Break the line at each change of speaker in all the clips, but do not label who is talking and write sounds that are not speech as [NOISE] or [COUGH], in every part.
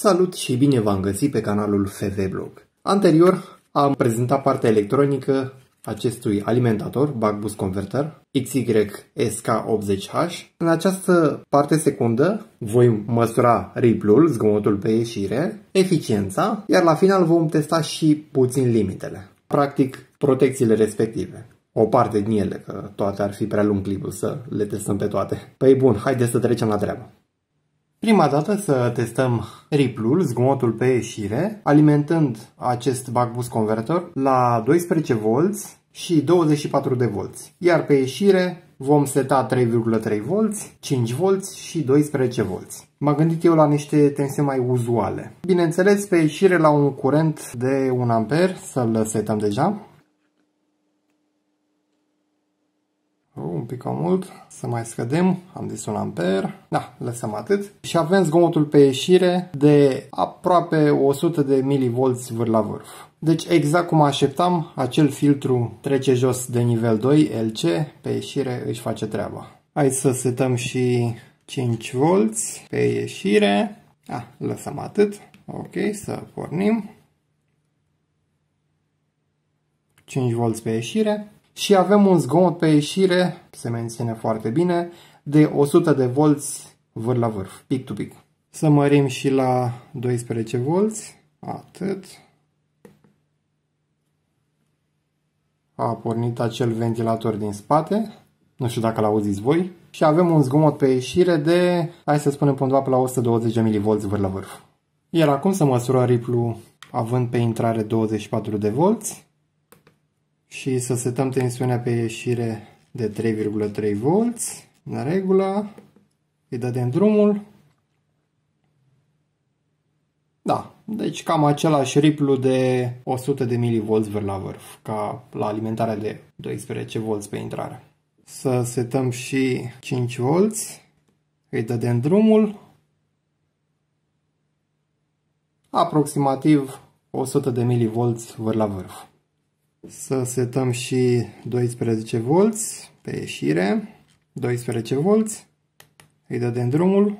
Salut și bine v-am găsit pe canalul FV Anterior am prezentat partea electronică acestui alimentator, Bagbus Converter, XYSK80H. În această parte secundă voi măsura ripple zgomotul pe ieșire, eficiența, iar la final vom testa și puțin limitele. Practic, protecțiile respective. O parte din ele, că toate ar fi prea lung clipul să le testăm pe toate. Păi bun, haideți să trecem la treabă. Prima dată să testăm riplul, zgomotul pe ieșire, alimentând acest buck converter la 12 V și 24 de V. Iar pe ieșire vom seta 3,3 V, 5 V și 12 V. M-am gândit eu la niște tensiuni mai uzuale. Bineînțeles, pe ieșire la un curent de 1 A, să-l setăm deja, un pic cam mult, să mai scădem, am zis un amper, da, lăsăm atât. Și avem zgomotul pe ieșire de aproape 100 de mV vâr la vârf. Deci exact cum așteptam, acel filtru trece jos de nivel 2, LC, pe ieșire își face treaba. Hai să setăm și 5 V pe ieșire. Ah, lăsăm atât. Ok, să pornim. 5 V pe ieșire și avem un zgomot pe ieșire, se menține foarte bine, de 100 de volți vâr la vârf, pic to pic. Să mărim și la 12 volți, atât. A pornit acel ventilator din spate, nu știu dacă l-auziți voi. Și avem un zgomot pe ieșire de, hai să spunem, undeva pe la 120 mV vâr la vârf. Iar acum să măsurăm riplu având pe intrare 24 de volți și să setăm tensiunea pe ieșire de 3,3 V în regulă, îi dăm drumul. Da, deci cam același riplu de 100 de mV la vârf, ca la alimentarea de 12 V pe intrare. Să setăm și 5 V, îi dăm drumul. Aproximativ 100 de mV vâr la vârf. Să setăm și 12 V pe ieșire. 12 V. Îi dăm drumul.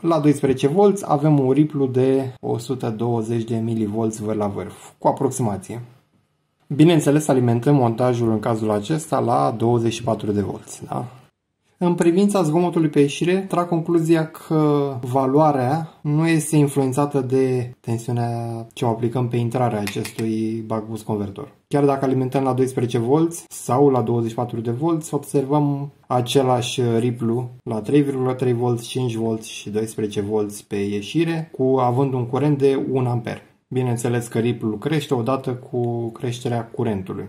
La 12 V avem un riplu de 120 de mV la vârf, cu aproximație. Bineînțeles, alimentăm montajul în cazul acesta la 24 de V. Da? În privința zgomotului pe ieșire, trag concluzia că valoarea nu este influențată de tensiunea ce o aplicăm pe intrarea acestui buck boost convertor. Chiar dacă alimentăm la 12 V sau la 24 de V, observăm același riplu la 3,3 V, 5 V și 12 V pe ieșire, cu având un curent de 1 A. Bineînțeles că riplu crește odată cu creșterea curentului.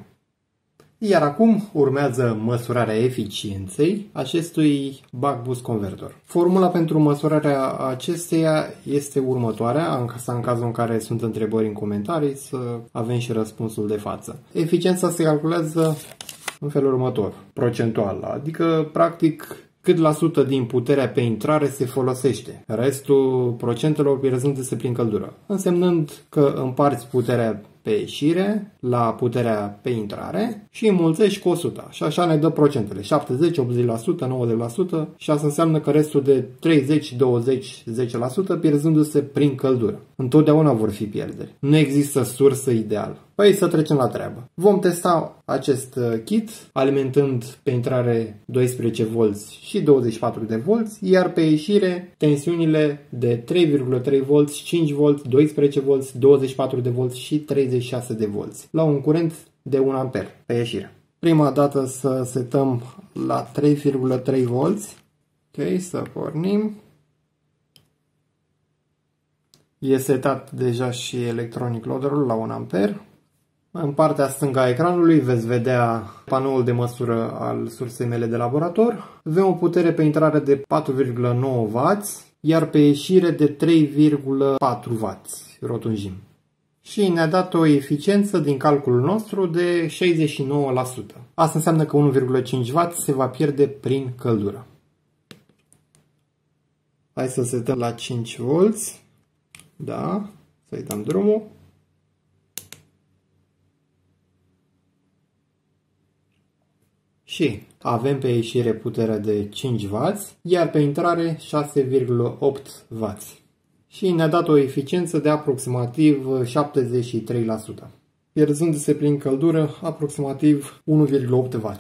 Iar acum urmează măsurarea eficienței acestui buck boost converter. Formula pentru măsurarea acesteia este următoarea, în cazul în care sunt întrebări în comentarii să avem și răspunsul de față. Eficiența se calculează în felul următor, procentual, adică practic cât la sută din puterea pe intrare se folosește, restul procentelor pierzându-se prin căldură, însemnând că împarți puterea pe ieșire la puterea pe intrare și înmulțești cu 100. Și așa ne dă procentele. 70, 80%, 90% și asta înseamnă că restul de 30, 20, 10% pierzându-se prin căldură. Întotdeauna vor fi pierderi. Nu există sursă ideală. Păi să trecem la treabă. Vom testa acest uh, kit alimentând pe intrare 12 V și 24 de V, iar pe ieșire tensiunile de 3,3 V, 5 V, 12 V, 24 de V și 36 de V la un curent de 1 A pe ieșire. Prima dată să setăm la 3,3 V. Ok, să pornim. E setat deja și electronic loaderul la 1 A. În partea stângă a ecranului veți vedea panoul de măsură al sursei mele de laborator. Avem o putere pe intrare de 4,9W, iar pe ieșire de 3,4W rotunjim. Și ne-a dat o eficiență din calculul nostru de 69%. Asta înseamnă că 1,5W se va pierde prin căldură. Hai să setăm la 5V. Da, să-i dăm drumul. Și avem pe ieșire puterea de 5W, iar pe intrare 6,8W. Și ne-a dat o eficiență de aproximativ 73%, pierzându-se prin căldură aproximativ 1,8W.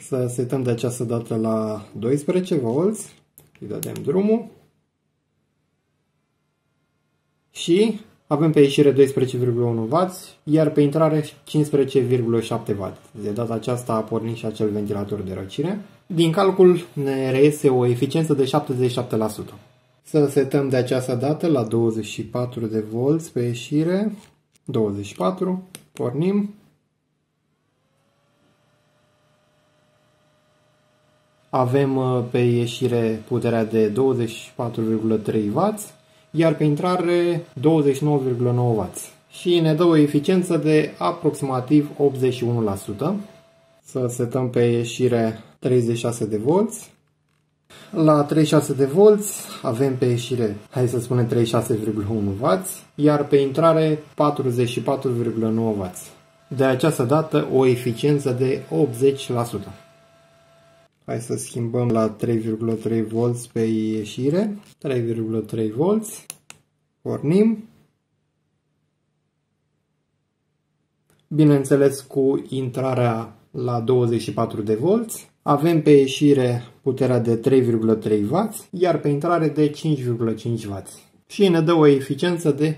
Să setăm de această dată la 12V, îi dăm drumul și avem pe ieșire 12,1W, iar pe intrare 15,7W. De data aceasta a pornit și acel ventilator de răcire. Din calcul ne reiese o eficiență de 77%. Să setăm de această dată la 24 de volți pe ieșire. 24. Pornim. Avem uh, pe ieșire puterea de 24,3W iar pe intrare 29,9W și ne dă o eficiență de aproximativ 81%. Să setăm pe ieșire 36 de volți. La 36 de volți avem pe ieșire, hai să spunem 36,1W, iar pe intrare 44,9W. De această dată o eficiență de 80%. Hai să schimbăm la 3,3 volți pe ieșire. 3,3 volți. Pornim. Bineînțeles cu intrarea la 24 de volți. Avem pe ieșire puterea de 3,3W, iar pe intrare de 5,5W. Și ne dă o eficiență de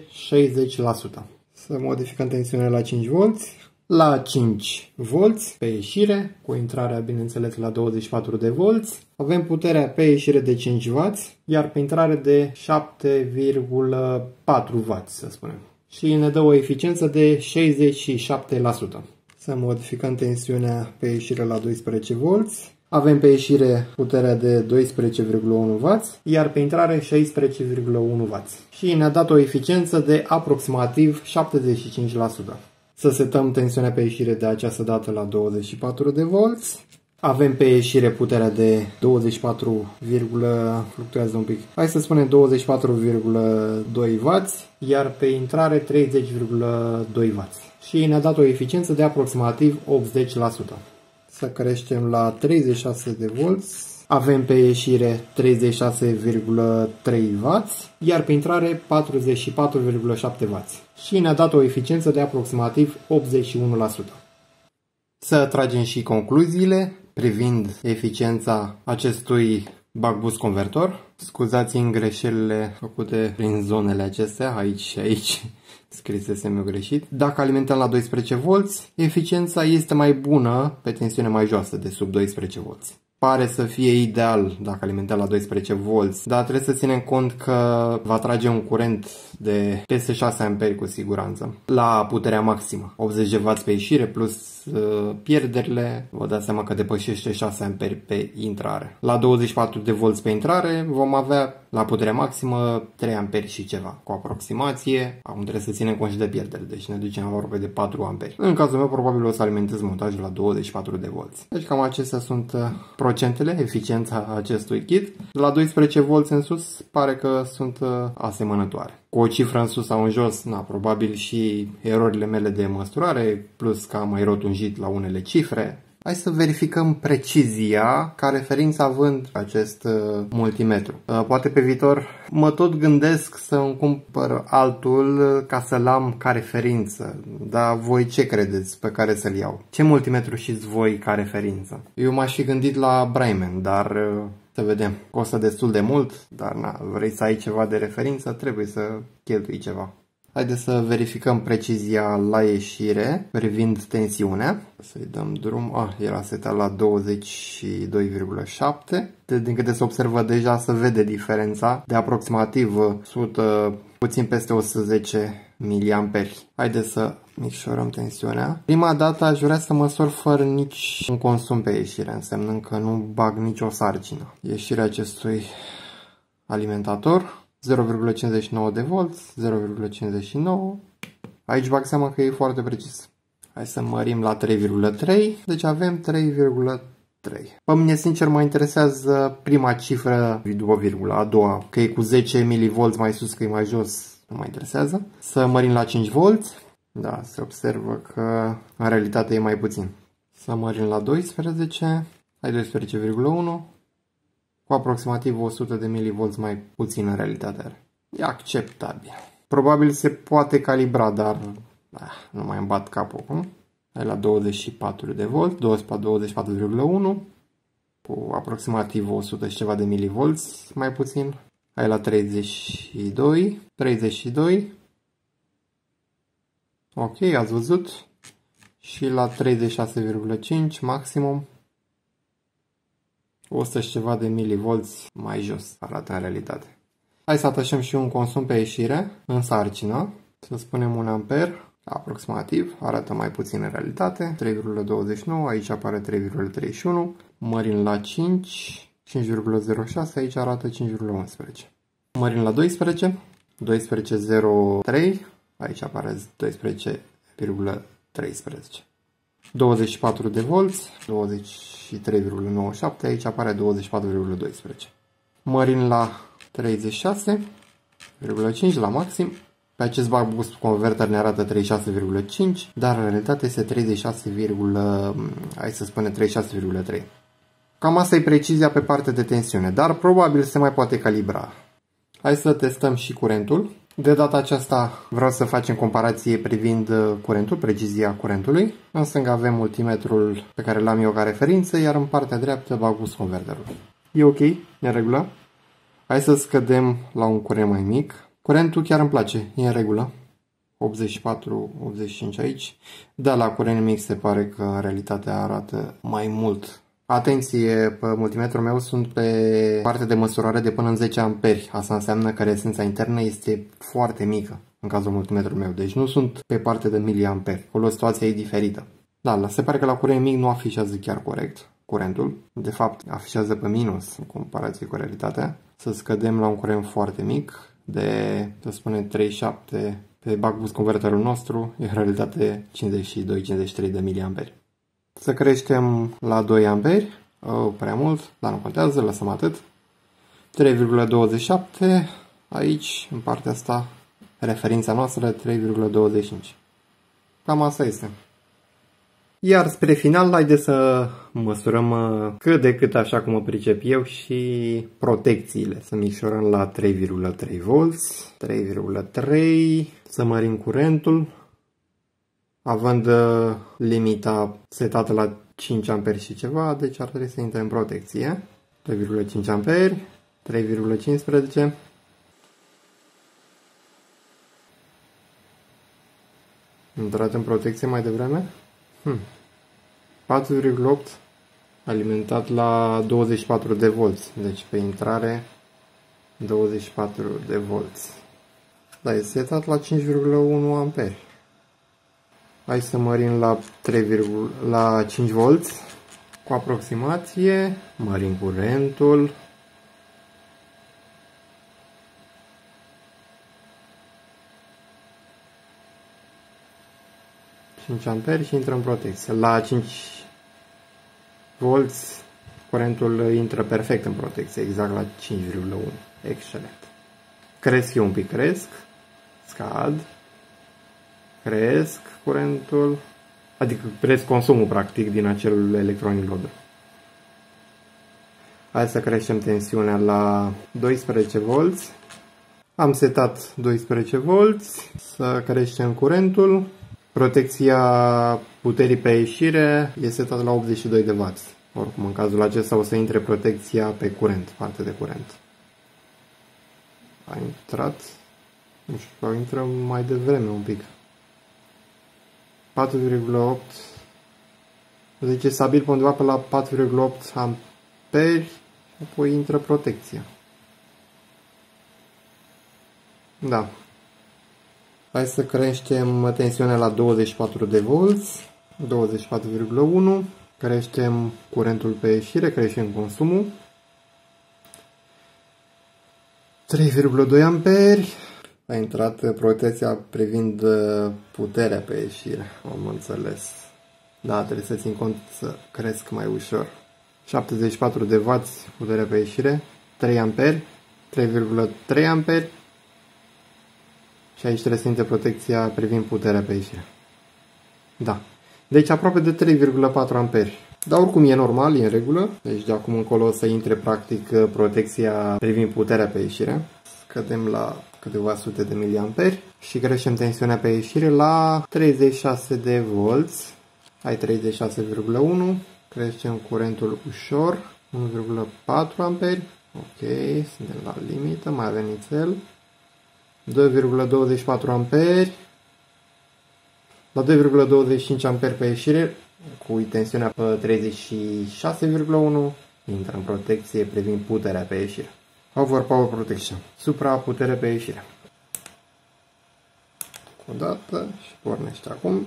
60%. Să modificăm tensiunea la 5 volți la 5 volți pe ieșire, cu intrarea bineînțeles la 24 de volți. Avem puterea pe ieșire de 5W, iar pe intrare de 7,4W, să spunem. Și ne dă o eficiență de 67%. Să modificăm tensiunea pe ieșire la 12 volți. Avem pe ieșire puterea de 12,1W, iar pe intrare 16,1W. Și ne-a dat o eficiență de aproximativ 75%. Să setăm tensiunea pe ieșire de această dată la 24 de volți. Avem pe ieșire puterea de 24, fluctuează un pic. Hai să spunem 24,2W, iar pe intrare 30,2W. Și ne-a dat o eficiență de aproximativ 80%. Să creștem la 36 de volți avem pe ieșire 36,3W, iar pe intrare 44,7W. Și ne-a dat o eficiență de aproximativ 81%. Să tragem și concluziile privind eficiența acestui Bagbus convertor. Scuzați-mi greșelile făcute prin zonele acestea, aici și aici [LAUGHS] scrisesem eu greșit. Dacă alimentăm la 12V, eficiența este mai bună pe tensiune mai joasă de sub 12V pare să fie ideal dacă alimentăm la 12 volți, dar trebuie să ținem cont că va trage un curent de peste 6 amperi cu siguranță la puterea maximă. 80 de W pe ieșire plus uh, pierderile, vă dați seama că depășește 6 amperi pe intrare. La 24 de volți pe intrare vom avea la puterea maximă 3 amperi și ceva, cu aproximație. Acum trebuie să ținem cont și de pierdere, deci ne ducem aproape de 4 amperi. În cazul meu probabil o să alimentez montajul la 24 de volți. Deci cam acestea sunt uh, procentele, eficiența acestui kit. La 12 volți în sus pare că sunt uh, asemănătoare. Cu o cifră în sus sau în jos, na, probabil și erorile mele de măsurare, plus că am mai rotunjit la unele cifre, Hai să verificăm precizia ca referință având acest uh, multimetru. Uh, poate pe viitor mă tot gândesc să îmi cumpăr altul uh, ca să-l am ca referință. Dar voi ce credeți pe care să-l iau? Ce multimetru știți voi ca referință? Eu m-aș fi gândit la Brayman, dar uh, să vedem. Costă destul de mult, dar na, vrei să ai ceva de referință, trebuie să cheltui ceva. Haideți să verificăm precizia la ieșire privind tensiunea. Să-i dăm drum. Ah, era setat la 22,7. Din câte se observă deja se vede diferența de aproximativ 100, puțin peste 110 mA. Haideți să micșorăm tensiunea. Prima dată aș vrea să măsor fără nici un consum pe ieșire, însemnând că nu bag nicio sarcină. Ieșirea acestui alimentator 0,59 de volți, 0,59. Aici bag seama că e foarte precis. Hai să mărim la 3,3, deci avem 3,3. Pe mine, sincer, mă interesează prima cifră după virgulă, a doua, că e cu 10 mV mai sus, că e mai jos, nu mă interesează. Să mărim la 5 volți, da, se observă că în realitate e mai puțin. Să mărim la 12, ai 12,1 cu aproximativ 100 de mV mai puțin în realitate. E acceptabil. Probabil se poate calibra, dar ah, nu mai îmi bat capul acum. Ai la 24 de volt, 24,1 cu aproximativ 100 și ceva de milivolți mai puțin. Ai la 32, 32. Ok, ați văzut. Și la 36,5 maximum. 100 și ceva de milivolți mai jos arată în realitate. Hai să atașăm și un consum pe ieșire în sarcină. Să spunem un amper aproximativ, arată mai puțin în realitate, 3,29, aici apare 3,31, mărin la 5, 5,06, aici arată 5,11. Mărin la 12, 12,03, aici apare 12,13. 24 de volți, 23,97, aici apare 24,12. Mărin la 36,5 la maxim, pe acest buck boost converter ne arată 36,5, dar în realitate este 36, hai să spunem 36,3. Cam asta e precizia pe partea de tensiune, dar probabil se mai poate calibra. Hai să testăm și curentul. De data aceasta vreau să facem comparație privind uh, curentul, precizia curentului. În stânga avem multimetrul pe care l-am eu ca referință, iar în partea dreaptă buck boost converterul. E ok? E în regulă? Hai să scădem la un curent mai mic. Curentul chiar îmi place, e în regulă. 84-85 aici. Da, la curent mic se pare că în realitate arată mai mult. Atenție, pe multimetrul meu sunt pe partea de măsurare de până în 10 amperi. Asta înseamnă că resența internă este foarte mică în cazul multimetrului meu. Deci nu sunt pe partea de miliamperi. Acolo situația e diferită. Da, se pare că la curent mic nu afișează chiar corect curentul. De fapt, afișează pe minus în comparație cu realitatea. Să scădem la un curent foarte mic de, să spunem, 37 pe buck converterul nostru, e în realitate 52-53 de mA. Să creștem la 2 A, oh, prea mult, dar nu contează, lăsăm atât. 3,27, aici, în partea asta, referința noastră 3,25. Cam asta este. Iar spre final, haide să măsurăm uh, cât de cât așa cum o pricep eu și protecțiile. Să micșorăm la 3,3 V, 3,3, să mărim curentul, având uh, limita setată la 5 A și ceva, deci ar trebui să intre în protecție. 3,5 A, 3,15 Intrat în protecție mai devreme? Hmm. 4,8 alimentat la 24 de volți. Deci pe intrare 24 de volți. Da, e setat la 5,1 amperi. Hai să mărim la 3, la 5 volți cu aproximație. Mărim curentul. 5 amperi și intră în protecție. La 5 volți curentul intră perfect în protecție, exact la 5,1. Excelent. Cresc eu un pic, cresc, scad, cresc curentul, adică cresc consumul practic din acel electronic loader. Hai să creștem tensiunea la 12 volți. Am setat 12 volți, să creștem curentul Protecția puterii pe ieșire este setată la 82 de W. Oricum, în cazul acesta o să intre protecția pe curent, parte de curent. A intrat, nu știu, intră mai devreme un pic. 4,8 deci stabil pe undeva pe la 4,8 amperi apoi intră protecția. Da, Hai să creștem tensiunea la 24 de volți, 24,1. Creștem curentul pe ieșire, creștem consumul. 3,2 amperi. A intrat protecția privind uh, puterea pe ieșire. Am înțeles. Da, trebuie să țin cont să cresc mai ușor. 74 de W puterea pe ieșire. 3 amperi. 3,3 amperi. Și aici trebuie să intre protecția privind puterea pe ieșire. Da. Deci aproape de 3,4 amperi. Dar oricum e normal, e în regulă. Deci de acum încolo o să intre practic protecția privind puterea pe ieșire. Scădem la câteva sute de miliamperi și creștem tensiunea pe ieșire la 36 de volți. Ai 36,1. Creștem curentul ușor, 1,4 amperi. Ok, suntem la limită, mai avem nițel. 2,24 amperi. La 2,25 amperi pe ieșire, cu tensiunea pe 36,1, intră în protecție privind puterea pe ieșire. Overpower Protection. Supra-putere pe ieșire. O dată și pornește acum.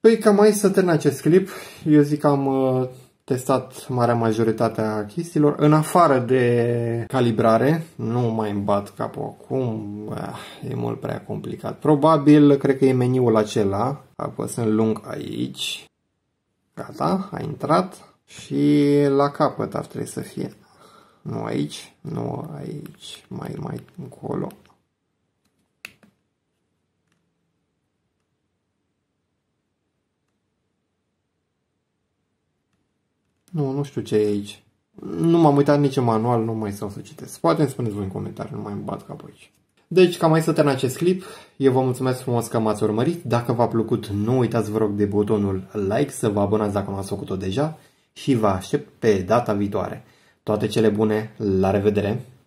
Păi cam aici să termin acest clip. Eu zic că am uh, testat marea majoritate a chestiilor. În afară de calibrare, nu mai îmi bat capul acum, ah, e mult prea complicat. Probabil, cred că e meniul acela, apăsând lung aici. Gata, a intrat și la capăt ar trebui să fie. Nu aici, nu aici, mai, mai încolo. Nu, nu știu ce e aici. Nu m-am uitat nici în manual, nu mai stau să citesc. Poate îmi spuneți voi în comentarii, nu mai îmi bat capul aici. Deci, cam mai să termin acest clip. Eu vă mulțumesc frumos că m-ați urmărit. Dacă v-a plăcut, nu uitați vă rog de butonul like, să vă abonați dacă nu ați făcut-o deja și vă aștept pe data viitoare. Toate cele bune, la revedere!